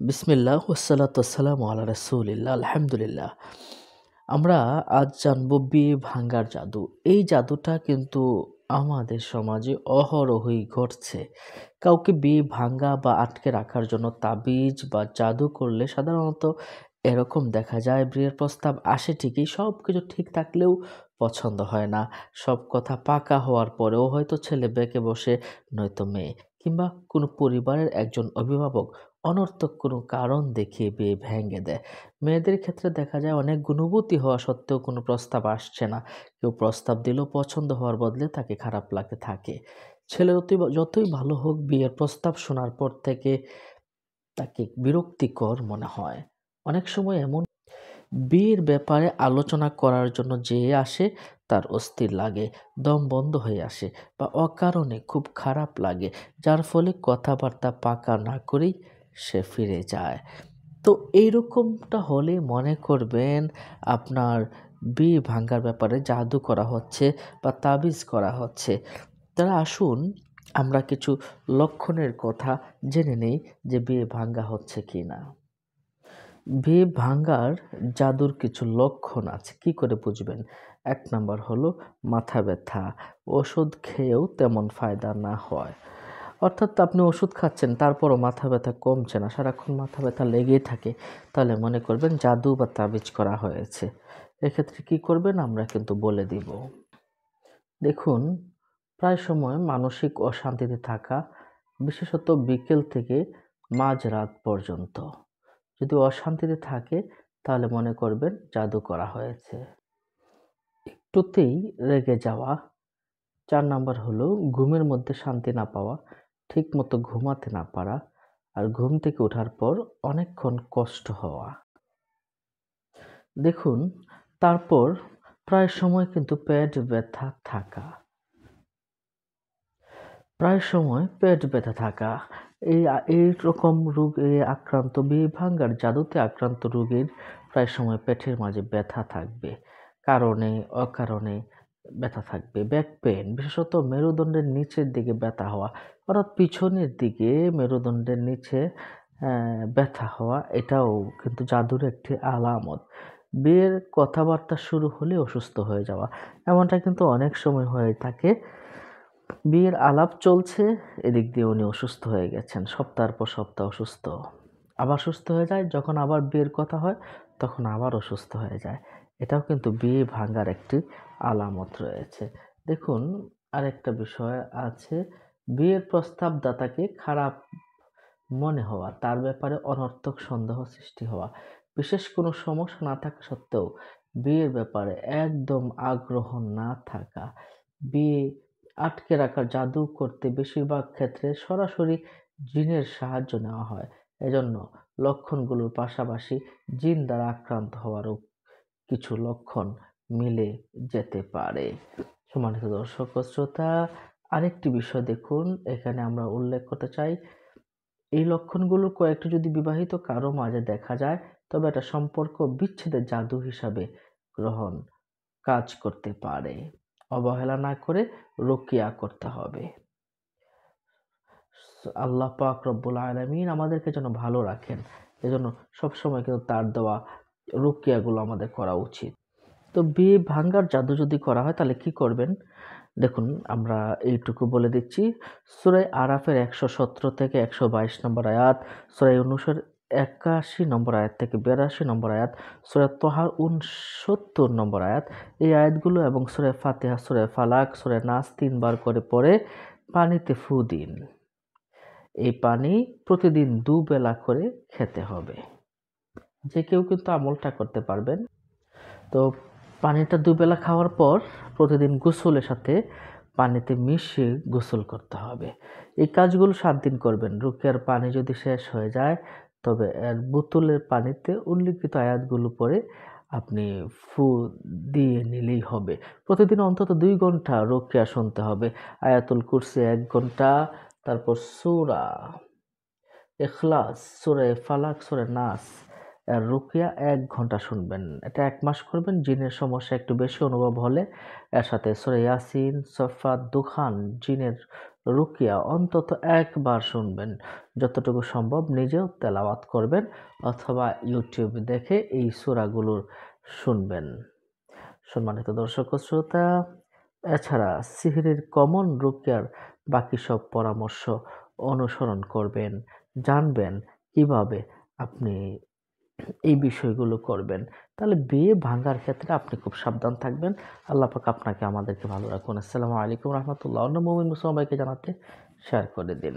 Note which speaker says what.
Speaker 1: বিসমিল্লাহ ওসালাত আসসালাম আল্লাহ রসুলিল্লাহ, আলহামদুলিল্লাহ। আমরা আজ জানব বিয়ে ভাঙ্গার জাদু। এই জাদুটা কিন্তু আমাদের সমাজে অহরহই ঘটছে। কাউকে বিয়ে ভাঙ্গা বা আটকে রাখার জন্য তাবিজ বা জাদু করলে সাধারণত এরকম দেখা যায়, বিয়ের প্রস্তাব আসে ঠিকই সব কিছু ঠিক থাকলেও পছন্দ হয় না। সব কথা পাকা হওয়ার পরেও হয়তো ছেলে বেঁকে বসে নয়তো মেয়ে কিংবা কোনো পরিবারের একজন অভিভাবক অনর্থক কোনো কারণ দেখিয়ে বিয়ে ভেঙে দেয়। মেয়েদের ক্ষেত্রে দেখা যায় অনেক গুণবতী হওয়া সত্ত্বেও কোনো প্রস্তাব আসছে না। কেউ প্রস্তাব দিলেও পছন্দ হওয়ার বদলে তাকে খারাপ লাগতে থাকে। ছেলের অতি যতই ভালো হোক, বিয়ের প্রস্তাব শোনার পর থেকে তাকে বিরক্তিকর মনে হয়। অনেক সময় এমন বিয়ের ব্যাপারে আলোচনা করার জন্য যে আসে, তার অস্থির লাগে, দম বন্ধ হয়ে আসে বা অকারণে খুব খারাপ লাগে, যার ফলে কথাবার্তা পাকা না করেই সে ফিরে যায়। তো এইরকমটা হলে মনে করবেন আপনার বিয়ে ভাঙ্গার ব্যাপারে জাদু করা হচ্ছে বা তাবিজ করা হচ্ছে। তারা আসুন আমরা কিছু লক্ষণের কথা জেনে নেই যে বিয়ে ভাঙ্গা হচ্ছে কি না। বিয়ে ভাঙ্গার জাদুর কিছু লক্ষণ আছে, কি করে বুঝবেন? এক নাম্বার হলো মাথা ব্যথা, ওষুধ খেয়েও তেমন ফায়দা না হয়। অর্থাৎ আপনি ওষুধ খাচ্ছেন, তারপরও মাথা ব্যথা কমছে না, সারাক্ষণ মাথা ব্যথা লেগেই থাকে। তাহলে মনে করবেন জাদু বা তাবিজ করা হয়েছে। এক্ষেত্রে কি করবেন আমরা কিন্তু বলে দিব। দেখুন, প্রায় সময় মানসিক অশান্তিতে থাকা, বিশেষত বিকেল থেকে মাঝরাত পর্যন্ত। যদি অশান্তিতে থাকে, তাহলে মনে করবেন জাদু করা হয়েছে। একটুতেই রেগে যাওয়া। চার নাম্বার হলো, ঘুমের মধ্যে শান্তি না পাওয়া। ঠিক মতো ঘুমাতে না পারা আর ঘুম থেকে ওঠার পর অনেকক্ষণ কষ্ট হওয়া। দেখুন, তারপর প্রায় সময় কিন্তু পেট ব্যথা থাকা। প্রায় সময় পেট ব্যথা থাকা। এই এই রকম রোগে আক্রান্ত ভাঙ্গার জাদুতে আক্রান্ত রোগীর প্রায় সময় পেটের মাঝে ব্যথা থাকবে। কারণে, অকারণে ব্যথা থাকবে ব্যাক পেন বিশেষত মেরুদণ্ডের নিচের দিকে ব্যথা হওয়া, অর্থাৎ পিছনের দিকে মেরুদণ্ডের নিচে ব্যথা হওয়া, এটাও কিন্তু জাদুর একটি আলামত। বিয়ের কথাবার্তা শুরু হলে অসুস্থ হয়ে যাওয়া, এমনটা কিন্তু অনেক সময় হয়ে থাকে। বিয়ের আলাপ চলছে, এদিক দিয়ে উনি অসুস্থ হয়ে গেছেন, সপ্তাহের পর সপ্তাহ অসুস্থ। আবার সুস্থ হয়ে যায়, যখন আবার বিয়ের কথা হয়, তখন আবার অসুস্থ হয়ে যায়। এটাও কিন্তু বিয়ে ভাঙার একটি আলামত রয়েছে। দেখুন, আরেকটা বিষয় আছে। বিয়ের প্রস্তাবদাতাকে খারাপ মনে হওয়া, তার ব্যাপারে অনর্থক সন্দেহ সৃষ্টি হওয়া, বিশেষ কোনো সমস্যা না থাকা সত্ত্বেও বিয়ের ব্যাপারে একদম আগ্রহ না থাকা বিয়ে আটকে রাখার জাদু করতে বেশিরভাগ ক্ষেত্রে সরাসরি জিনের সাহায্য নেওয়া হয়। এজন্য লক্ষণগুলোর পাশাপাশি জিন দ্বারা আক্রান্ত হওয়ারও কিছু লক্ষণ মিলে যেতে পারে। সম্মানিত দর্শক শ্রোতা, আরেকটি বিষয় দেখুন, এখানে আমরা উল্লেখ করতে চাই, এই লক্ষণগুলোর কয়েকটি যদি বিবাহিত কারও মাঝে দেখা যায়, তবে এটা সম্পর্ক বিচ্ছেদের জাদু হিসাবে গ্রহণ কাজ করতে পারে। অবহেলা না করে রকিয়া করতে হবে। আল্লাহ পাক রব্বুল আলমিন আমাদেরকে যেন ভালো রাখেন। এজন্য সবসময় কিন্তু তার দেওয়া রুকিয়াগুলো আমাদের করা উচিত। তো বিয়ে ভাঙ্গার জাদু যদি করা হয়, তাহলে কি করবেন? দেখুন, আমরা এইটুকু বলে দিচ্ছি। সুরাই আরাফের একশো সতেরো থেকে একশো বাইশ নম্বর আয়াত সুরাই অনুসার একাশি নম্বর আয়াত থেকে বিরাশি নম্বর আয়াত, সুরে তোহার উনসত্তর নম্বর আয়াত। এই আয়াতগুলো এবং সুরে ফাতেহা, সুরে ফালাক, সুরে নাচ তিনবার করে পরে পানিতে ফু দিন। এই পানি প্রতিদিন দুবেলা করে খেতে হবে। যে কেউ কিন্তু আমলটা করতে পারবেন। তো পানিটা দুবেলা খাওয়ার পর প্রতিদিন গোসলের সাথে পানিতে মিশিয়ে গোসল করতে হবে। এই কাজগুলো সাত দিন করবেন। রুকিয়ার পানি যদি শেষ হয়ে যায়, তবে এর বোতলের পানিতে উল্লিখিত আয়াতগুলো পরে আপনি ফু দিয়ে নিলেই হবে। প্রতিদিন অন্তত দুই ঘণ্টা রুকিয়া শুনতে হবে। আয়াতুল কুরসি এক ঘণ্টা, তারপর সুরা এখলাস সুরে ফালাক, সুরে নাস রুকিয়া এক ঘণ্টা শুনবেন। এটা এক মাস করবেন, জিনের সমস্যা একটু বেশি অনুভব হলে। এর সাথে সুরে ইয়াসিন সফা দুখান, জিনের রুকিয়া অন্তত একবার শুনবেন। যতটুকু সম্ভব নিজেও তেলাওয়াত করবেন অথবা ইউটিউব দেখে এই সূরাগুলোর শুনবেন। সম্মানিত দর্শক শ্রোতা, এছাড়া সিহিরের কমন রুকিয়ার বাকি সব পরামর্শ অনুসরণ করবেন, জানবেন কীভাবে আপনি এই বিষয়গুলো করবেন। তাহলে বিয়ে ভাঙার ক্ষেত্রে আপনি খুব সাবধান থাকবেন। আল্লাহ পাক আপনাকে আমাদেরকে ভালো রাখুন। আসসালামু আলাইকুম রহমতুল্লাহ। অন্য মুমিন মুসলমানকে জানাতে শেয়ার করে দিন।